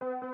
you